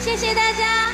谢谢大家，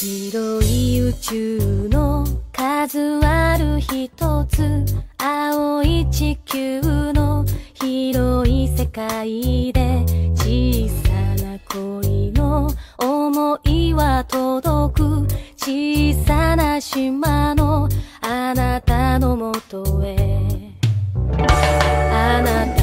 広い宇宙の数ある一つ青い地球の広い世界で小さな恋の思いは届く小さな島のあなたのもとへ。あなた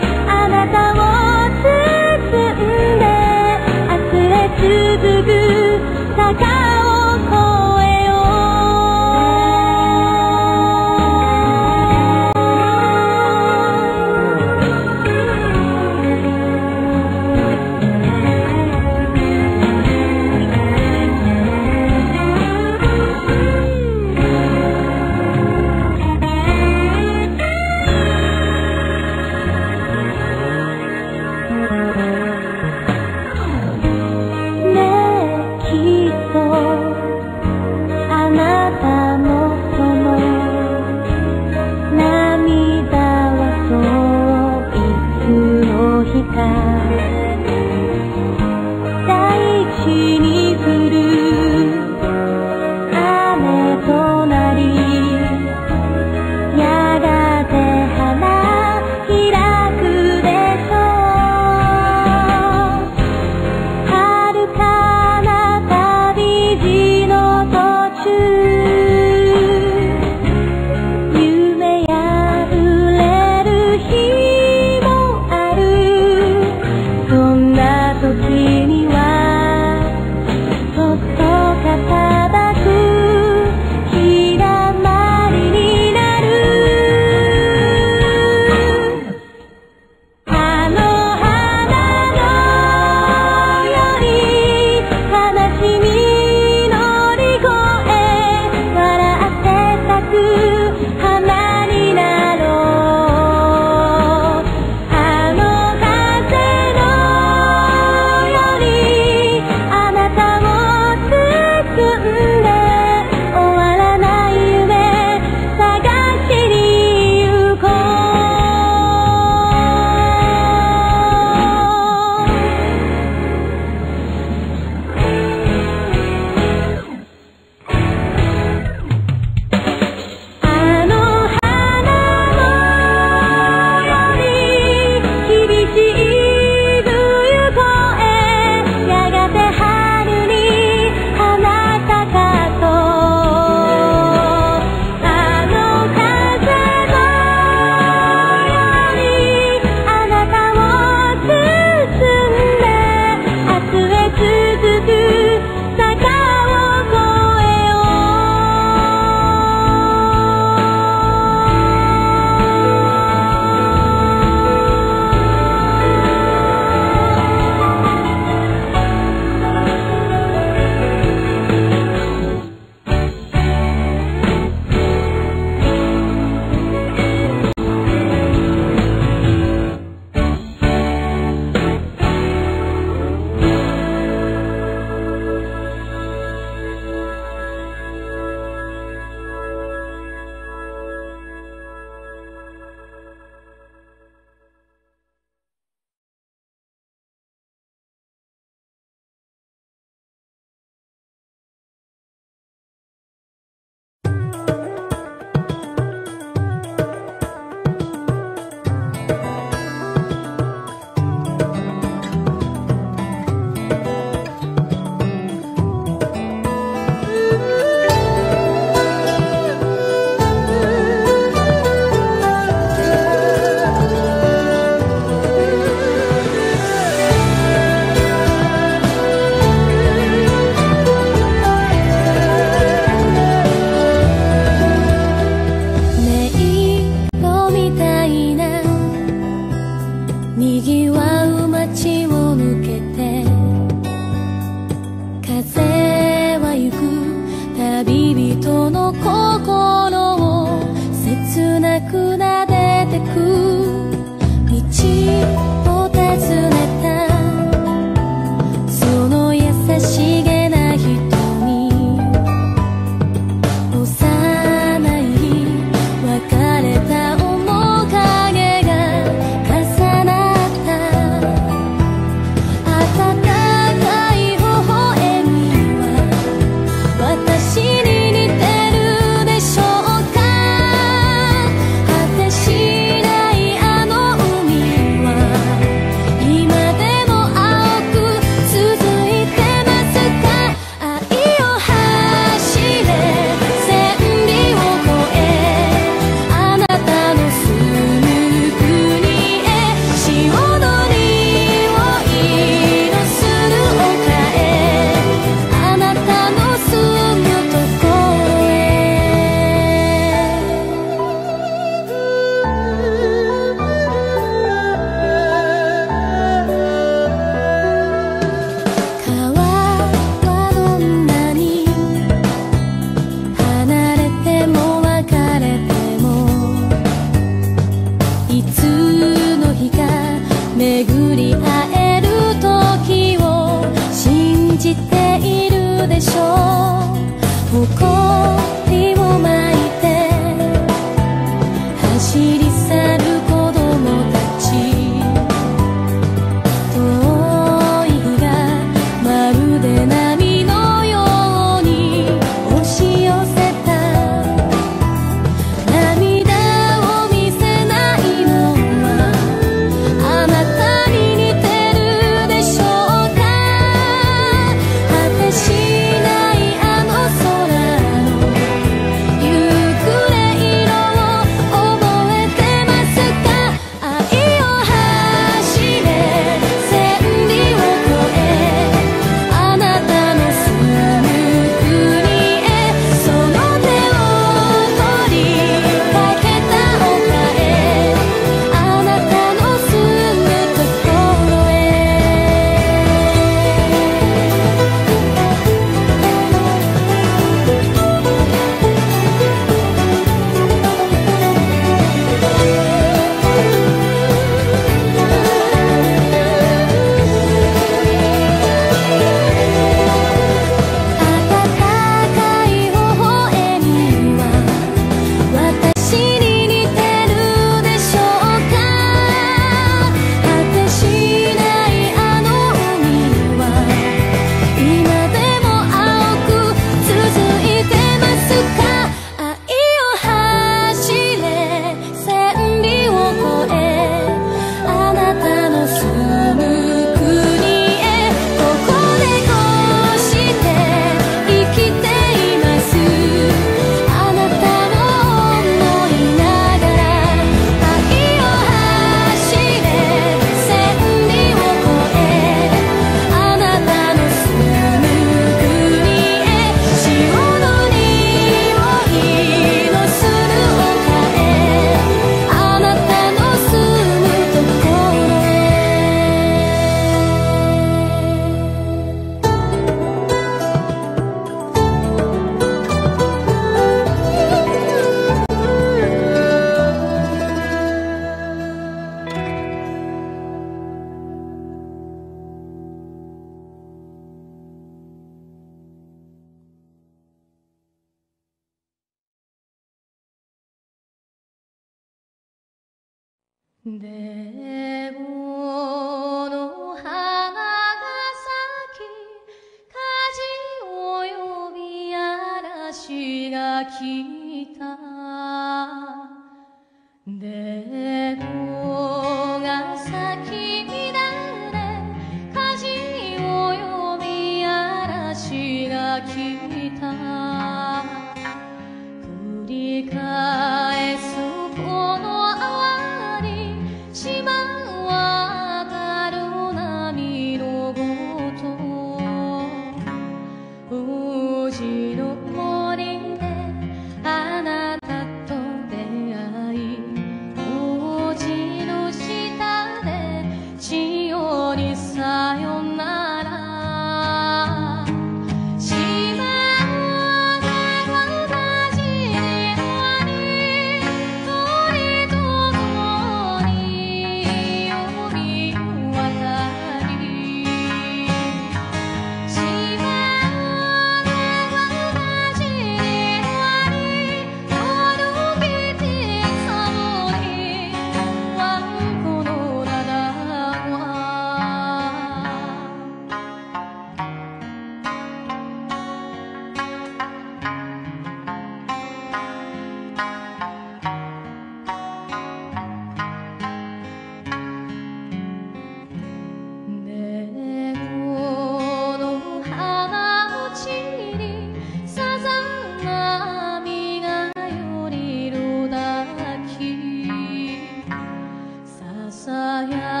Yeah.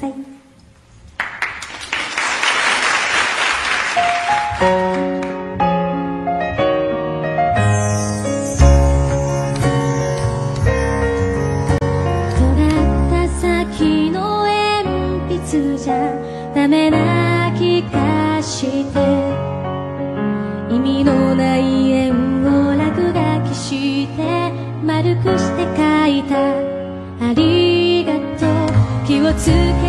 空った先の鉛筆。じゃダメな気がして。意味のない円を落書きして。丸くして書いた。ありがとう。気をつけて。